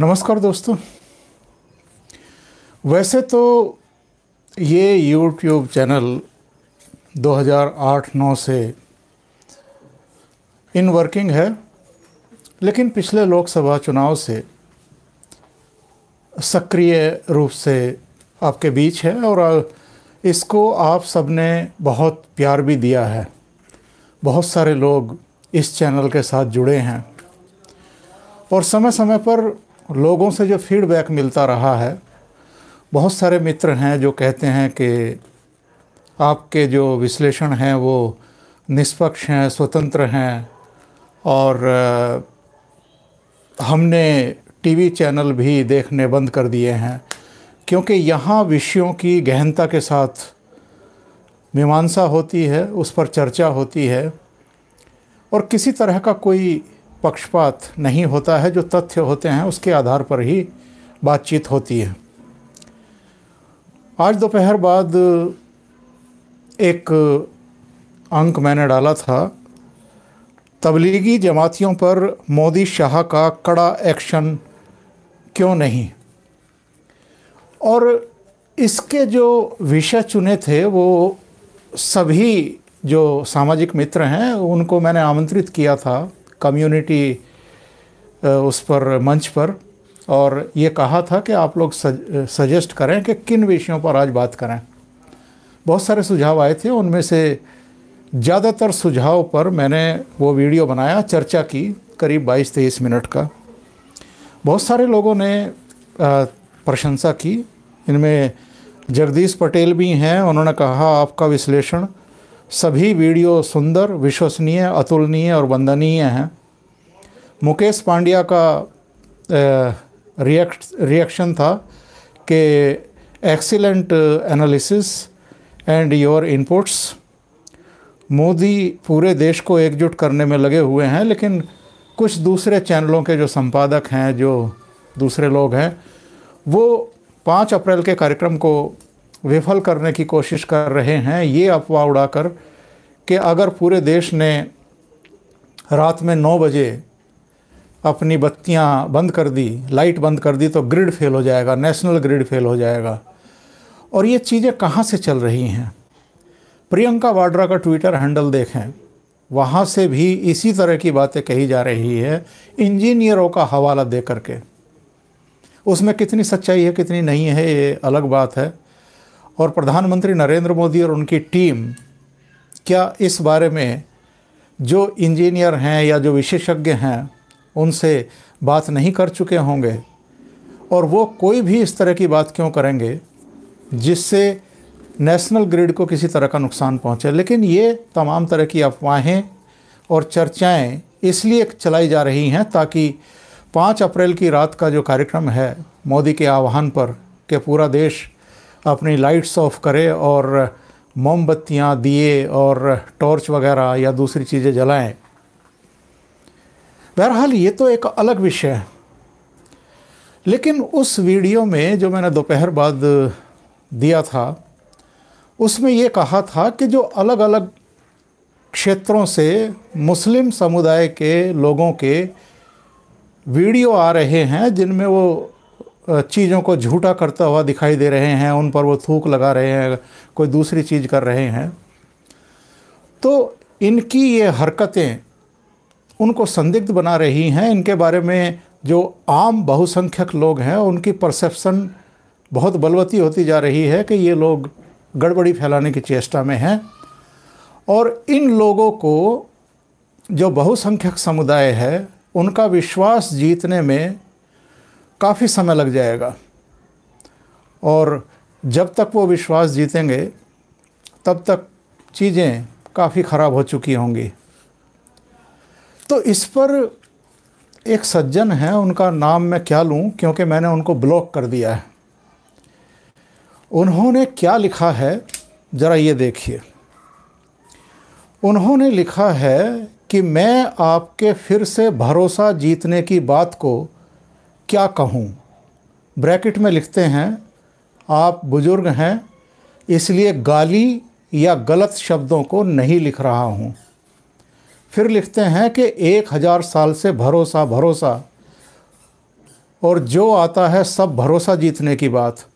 नमस्कार दोस्तों। वैसे तो ये यूट्यूब चैनल 2008-9 से इन वर्किंग है, लेकिन पिछले लोकसभा चुनाव से सक्रिय रूप से आपके बीच है और इसको आप सबने बहुत प्यार भी दिया है। बहुत सारे लोग इस चैनल के साथ जुड़े हैं। और समय समय पर लोगों से जो फीडबैक मिलता रहा है, बहुत सारे मित्र हैं जो कहते हैं कि आपके जो विश्लेषण हैं वो निष्पक्ष हैं, स्वतंत्र हैं और हमने टीवी चैनल भी देखने बंद कर दिए हैं। क्योंकि यहाँ विषयों की गहनता के साथ मीमांसा होती है, उस पर चर्चा होती है और किसी तरह का कोई पक्षपात नहीं होता है, जो तथ्य होते हैं उसके आधार पर ही बातचीत होती है। आज दोपहर बाद एक अंक मैंने डाला था। तबलीगी जमातियों पर मोदी शाह का कड़ा एक्शन क्यों नहीं? और इसके जो विषय चुने थे, वो सभी जो सामाजिक मित्र हैं, उनको मैंने आमंत्रित किया था। कम्युनिटी उस पर, मंच पर, और ये कहा था कि आप लोग सजेस्ट करें कि किन विषयों पर आज बात करें। बहुत सारे सुझाव आए थे, उनमें से ज़्यादातर सुझाव पर मैंने वो वीडियो बनाया, चर्चा की करीब 22-23 मिनट का। बहुत सारे लोगों ने प्रशंसा की। इनमें जगदीश पटेल भी हैं, उन्होंने कहा, आपका विश्लेषण सभी वीडियो सुंदर, विश्वसनीय, अतुलनीय और वंदनीय हैं। मुकेश पांड्या का रिएक्ट, रिएक्शन था कि excellent analysis and your inputs Modi पूरे देश को एकजुट करने में लगे हुए हैं, लेकिन कुछ दूसरे चैनलों के जो संपादक हैं, जो दूसरे लोग हैं, वो पाँच अप्रैल के कार्यक्रम को विफल करने की कोशिश कर रहे हैं, ये अफवाह उड़ाकर कि अगर पूरे देश ने रात में नौ बजे अपनी बत्तियाँ बंद कर दी, लाइट बंद कर दी तो ग्रिड फेल हो जाएगा, नेशनल ग्रिड फेल हो जाएगा। और ये चीज़ें कहाँ से चल रही हैं? प्रियंका वाड्रा का ट्विटर हैंडल देखें। वहाँ से भी इसी तरह की बातें कही जा रही है, इंजीनियरों का हवाला दे करके उसमें कितनी सच्चाई है, कितनी नहीं है, ये अलग बात है। और प्रधानमंत्री नरेंद्र मोदी और उनकी टीम, क्या इस बारे में जो इंजीनियर हैं या जो विशेषज्ञ हैं, उनसे बात नहीं कर चुके होंगे? और वो कोई भी इस तरह की बात क्यों करेंगे जिससे नेशनल ग्रिड को किसी तरह का नुकसान पहुँचे? लेकिन ये तमाम तरह की अफवाहें और चर्चाएँ इसलिए चलाई जा रही हैं ताकि पाँच अप्रैल की रात का जो कार्यक्रम है, मोदी के आह्वान पर, कि पूरा देश अपनी लाइट्स ऑफ़ करे और मोमबत्तियाँ दिए और टॉर्च वगैरह या दूसरी चीज़ें जलाएँ। बहरहाल ये तो एक अलग विषय है। लेकिन उस वीडियो में जो मैंने दोपहर बाद दिया था, उसमें ये कहा था कि जो अलग अलग क्षेत्रों से मुस्लिम समुदाय के लोगों के वीडियो आ रहे हैं, जिनमें वो चीज़ों को झूठा करता हुआ दिखाई दे रहे हैं, उन पर वो थूक लगा रहे हैं, कोई दूसरी चीज़ कर रहे हैं। तो इनकी ये हरकतें उनको संदिग्ध बना रही हैं। इनके बारे में जो आम बहुसंख्यक लोग हैं, उनकी परसेप्शन बहुत बलवती होती जा रही है कि ये लोग गड़बड़ी फैलाने की चेष्टा में हैं। और इन लोगों को जो बहुसंख्यक समुदाय है, उनका विश्वास जीतने में काफ़ी समय लग जाएगा। और जब तक वो विश्वास जीतेंगे, तब तक चीज़ें काफ़ी ख़राब हो चुकी होंगी। तो इस पर एक सज्जन है, उनका नाम मैं क्या लूँ, क्योंकि मैंने उनको ब्लॉक कर दिया है। उन्होंने क्या लिखा है, ज़रा ये देखिए। उन्होंने लिखा है कि मैं आपके फिर से भरोसा जीतने की बात को क्या कहूँ? ब्रैकेट में लिखते हैं, आप बुज़ुर्ग हैं, इसलिए गाली या गलत शब्दों को नहीं लिख रहा हूँ। फिर लिखते हैं कि एक हज़ार साल से भरोसा भरोसा। और जो आता है सब भरोसा जीतने की बात।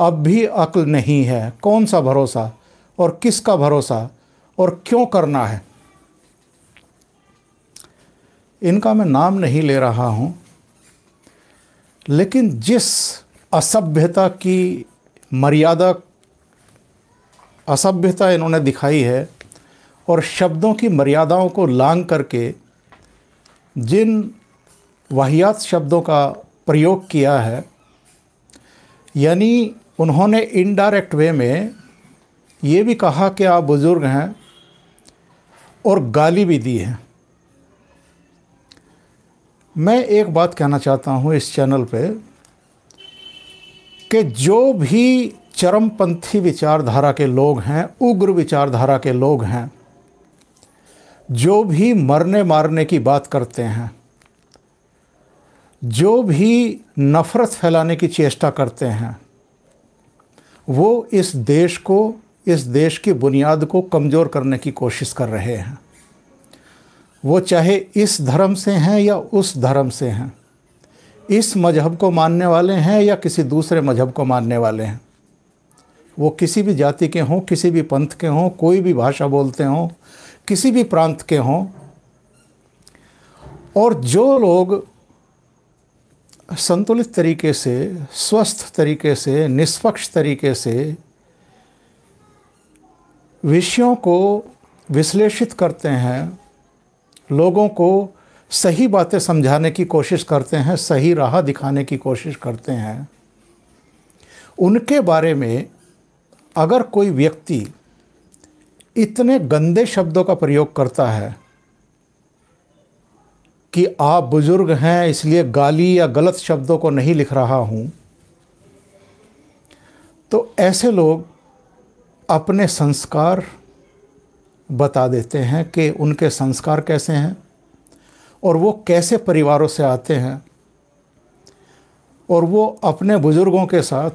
अब भी अक्ल नहीं है, कौन सा भरोसा? और किसका भरोसा? और क्यों करना है? इनका मैं नाम नहीं ले रहा हूँ। लेकिन जिस असभ्यता की मर्यादा, असभ्यता इन्होंने दिखाई है और शब्दों की मर्यादाओं को लांग करके जिन वाहियात शब्दों का प्रयोग किया है, यानी उन्होंने इनडायरेक्ट वे में ये भी कहा कि आप बुज़ुर्ग हैं और गाली भी दी है। मैं एक बात कहना चाहता हूँ इस चैनल पे कि जो भी चरमपंथी विचारधारा के लोग हैं, उग्र विचारधारा के लोग हैं, जो भी मरने मारने की बात करते हैं, जो भी नफ़रत फैलाने की चेष्टा करते हैं, वो इस देश को, इस देश की बुनियाद को कमज़ोर करने की कोशिश कर रहे हैं। वो चाहे इस धर्म से हैं या उस धर्म से हैं, इस मज़हब को मानने वाले हैं या किसी दूसरे मज़हब को मानने वाले हैं, वो किसी भी जाति के हों, किसी भी पंथ के हों, कोई भी भाषा बोलते हों, किसी भी प्रांत के हों, और जो लोग संतुलित तरीके से, स्वस्थ तरीके से, निष्पक्ष तरीके से विषयों को विश्लेषित करते हैं लोगों को सही बातें समझाने की कोशिश करते हैं, सही राह दिखाने की कोशिश करते हैं। उनके बारे में अगर कोई व्यक्ति इतने गंदे शब्दों का प्रयोग करता है कि आप बुज़ुर्ग हैं, इसलिए गाली या गलत शब्दों को नहीं लिख रहा हूँ तो ऐसे लोग अपने संस्कार बता देते हैं कि उनके संस्कार कैसे हैं और वो कैसे परिवारों से आते हैं और वो अपने बुज़ुर्गों के साथ,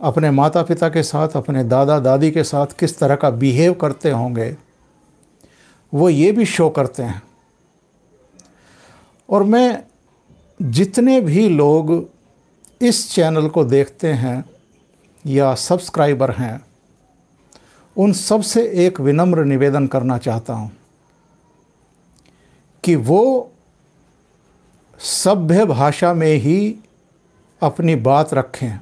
अपने माता पिता के साथ, अपने दादा दादी के साथ किस तरह का बिहेव करते होंगे, वो ये भी शो करते हैं। और मैं जितने भी लोग इस चैनल को देखते हैं या सब्सक्राइबर हैं उन सबसे एक विनम्र निवेदन करना चाहता हूँ कि वो सभ्य भाषा में ही अपनी बात रखें।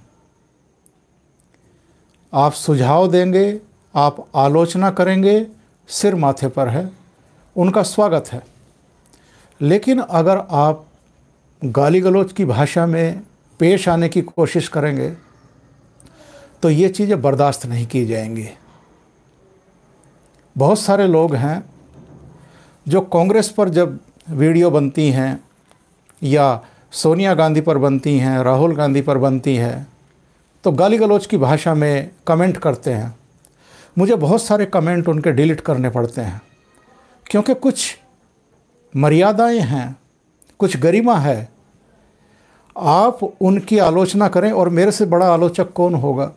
आप सुझाव देंगे, आप आलोचना करेंगे, सिर माथे पर है, उनका स्वागत है। लेकिन अगर आप गाली गलौज की भाषा में पेश आने की कोशिश करेंगे तो ये चीज़ें बर्दाश्त नहीं की जाएँगी। बहुत सारे लोग हैं जो कांग्रेस पर जब वीडियो बनती हैं या सोनिया गांधी पर बनती हैं, राहुल गांधी पर बनती हैं तो गाली गलौज की भाषा में कमेंट करते हैं। मुझे बहुत सारे कमेंट उनके डिलीट करने पड़ते हैं, क्योंकि कुछ मर्यादाएँ हैं, कुछ गरिमा है। आप उनकी आलोचना करें और मेरे से बड़ा आलोचक कौन होगा?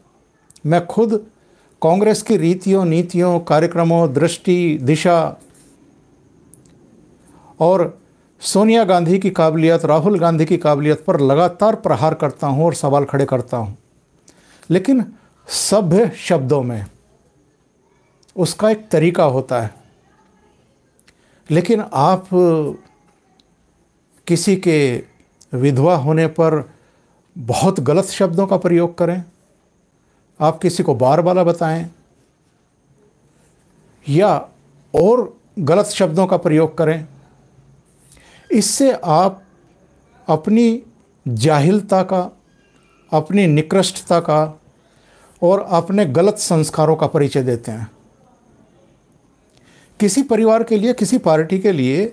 मैं खुद कांग्रेस की रीतियों, नीतियों, कार्यक्रमों, दृष्टि, दिशा और सोनिया गांधी की काबिलियत, राहुल गांधी की काबिलियत पर लगातार प्रहार करता हूँ और सवाल खड़े करता हूँ। लेकिन सभ्य शब्दों में उसका एक तरीका होता है। लेकिन आप किसी के विधवा होने पर बहुत गलत शब्दों का प्रयोग करें। आप किसी को बार वाला बताएँ, या और गलत शब्दों का प्रयोग करें, इससे आप अपनी जाहिलता का, अपनी निकृष्टता का और अपने गलत संस्कारों का परिचय देते हैं। किसी परिवार के लिए, किसी पार्टी के लिए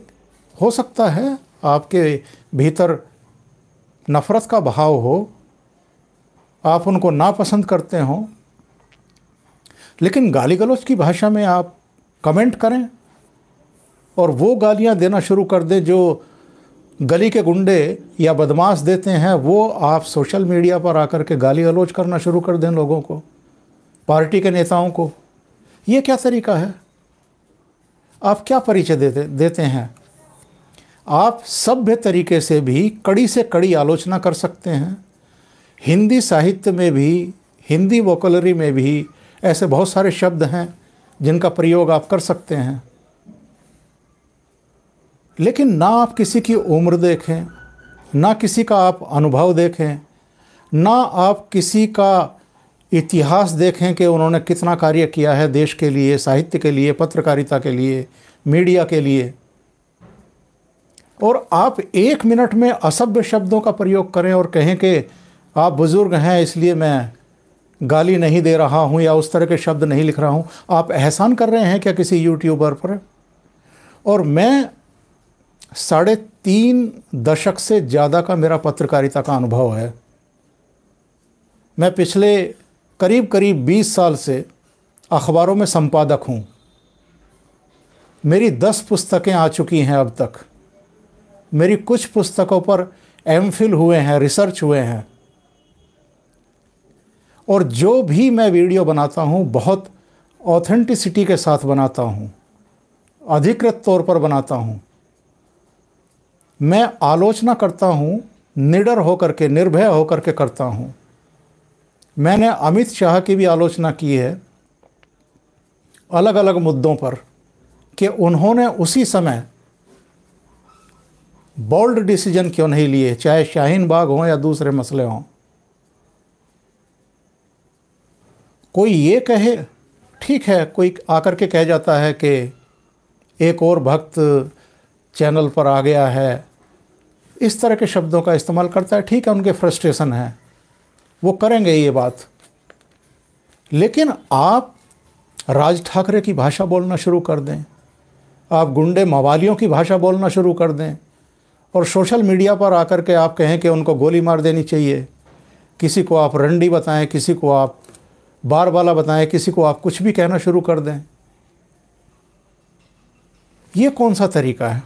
हो सकता है आपके भीतर नफ़रत का भाव हो आप उनको नापसंद करते हों, लेकिन गाली गलौज की भाषा में आप कमेंट करें और वो गालियाँ देना शुरू कर दें जो गली के गुंडे या बदमाश देते हैं, वो आप सोशल मीडिया पर आकर के गाली गलौज करना शुरू कर दें लोगों को, पार्टी के नेताओं को। ये क्या तरीका है? आप क्या परिचय देते देते हैं? आप सभ्य तरीके से भी कड़ी से कड़ी आलोचना कर सकते हैं। हिंदी साहित्य में भी, हिंदी वोकलरी में भी ऐसे बहुत सारे शब्द हैं जिनका प्रयोग आप कर सकते हैं। लेकिन ना आप किसी की उम्र देखें, ना किसी का आप अनुभव देखें, ना आप किसी का इतिहास देखें कि उन्होंने कितना कार्य किया है देश के लिए, साहित्य के लिए, पत्रकारिता के लिए, मीडिया के लिए। और आप एक मिनट में असभ्य शब्दों का प्रयोग करें और कहें कि आप बुज़ुर्ग हैं, इसलिए मैं गाली नहीं दे रहा हूँ या उस तरह के शब्द नहीं लिख रहा हूँ। आप एहसान कर रहे हैं क्या किसी यूट्यूबर पर? और मैं साढ़े तीन दशक से ज़्यादा का मेरा पत्रकारिता का अनुभव है। मैं पिछले करीब करीब 20 साल से अखबारों में संपादक हूँ। मेरी 10 पुस्तकें आ चुकी हैं अब तक। मेरी कुछ पुस्तकों पर एम हुए हैं, रिसर्च हुए हैं। और जो भी मैं वीडियो बनाता हूँ, बहुत ऑथेंटिसिटी के साथ बनाता हूँ, अधिकृत तौर पर बनाता हूँ। मैं आलोचना करता हूँ, निडर होकर के, निर्भय होकर के करता हूँ। मैंने अमित शाह की भी आलोचना की है अलग अलग मुद्दों पर, कि उन्होंने उसी समय बोल्ड डिसीज़न क्यों नहीं लिए? चाहे शाहीन बाग हों या दूसरे मसले हों। कोई ये कहे, ठीक है, कोई आकर के कह जाता है कि एक और भक्त चैनल पर आ गया है। इस तरह के शब्दों का इस्तेमाल करता है, ठीक है, उनके फ्रस्ट्रेशन है। वो करेंगे ये बात। लेकिन आप राज ठाकरे की भाषा बोलना शुरू कर दें। आप गुंडे मवालियों की भाषा बोलना शुरू कर दें। और सोशल मीडिया पर आकर के आप कहें कि उनको गोली मार देनी चाहिए। किसी को आप रंडी बताएँ, किसी को आप बार वाला बताएँ, किसी को आप कुछ भी कहना शुरू कर दें। ये कौन सा तरीका है?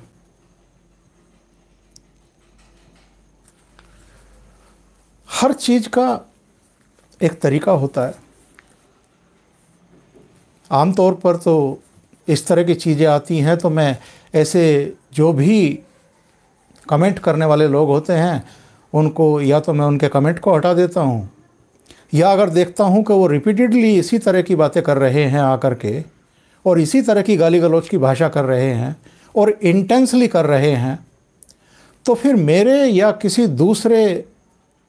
हर चीज़ का एक तरीका होता है। आमतौर पर तो इस तरह की चीज़ें आती हैं तो मैं ऐसे जो भी कमेंट करने वाले लोग होते हैं, उनको या तो मैं उनके कमेंट को हटा देता हूँ या अगर देखता हूँ कि वो रिपीटेडली इसी तरह की बातें कर रहे हैं आकर के, और इसी तरह की गाली गलौच की भाषा कर रहे हैं, और इंटेंसली कर रहे हैं तो फिर मेरे या किसी दूसरे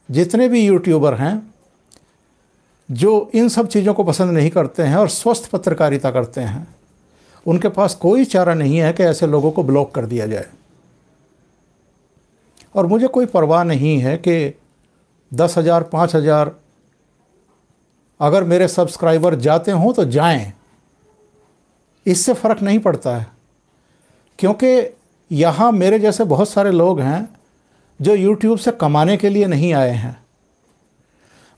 जितने भी यूट्यूबर हैं, जो इन सब चीज़ों को पसंद नहीं करते हैं और स्वस्थ पत्रकारिता करते हैं, उनके पास कोई चारा नहीं है कि ऐसे लोगों को ब्लॉक कर दिया जाए। और मुझे कोई परवाह नहीं है कि दस हज़ार, पाँच हज़ार अगर मेरे सब्सक्राइबर जाते हों तो जाएँ। इससे फ़र्क नहीं पड़ता है। क्योंकि यहाँ मेरे जैसे बहुत सारे लोग हैं जो यूट्यूब से कमाने के लिए नहीं आए हैं।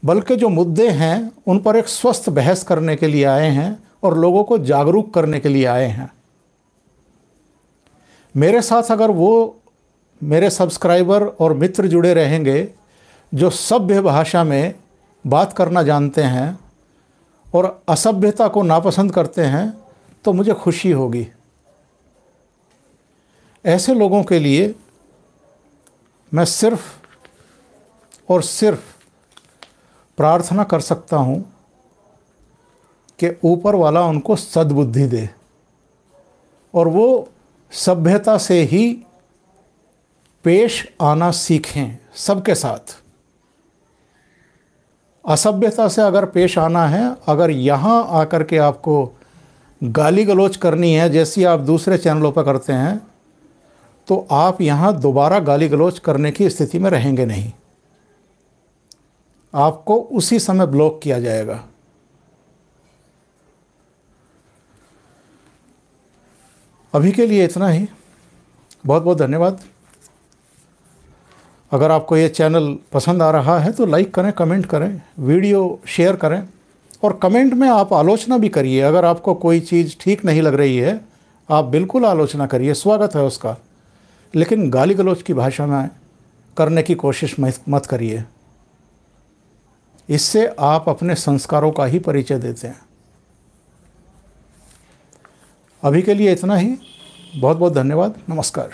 बल्कि जो मुद्दे हैं, उन पर एक स्वस्थ बहस करने के लिए आए हैं और लोगों को जागरूक करने के लिए आए हैं। मेरे साथ अगर वो मेरे सब्सक्राइबर और मित्र जुड़े रहेंगे, जो सभ्य भाषा में बात करना जानते हैं और असभ्यता को नापसंद करते हैं तो मुझे खुशी होगी। ऐसे लोगों के लिए मैं सिर्फ़ और सिर्फ़ प्रार्थना कर सकता हूँ कि ऊपर वाला उनको सद्बुद्धि दे और वो सभ्यता से ही पेश आना सीखें सबके साथ। असभ्यता से अगर पेश आना है, अगर यहाँ आकर के आपको गाली गलोच करनी है, जैसी आप दूसरे चैनलों पर करते हैं तो आप यहाँ दोबारा गाली गलोच करने की स्थिति में रहेंगे नहीं। आपको उसी समय ब्लॉक किया जाएगा। अभी के लिए इतना ही। बहुत बहुत धन्यवाद। अगर आपको ये चैनल पसंद आ रहा है तो लाइक करें, कमेंट करें, वीडियो शेयर करें और कमेंट में आप आलोचना भी करिए। अगर आपको कोई चीज़ ठीक नहीं लग रही है, आप बिल्कुल आलोचना करिए। स्वागत है उसका। लेकिन गाली गलोच की भाषा में करने की कोशिश मत करिए। इससे आप अपने संस्कारों का ही परिचय देते हैं। अभी के लिए इतना ही। बहुत बहुत धन्यवाद। नमस्कार।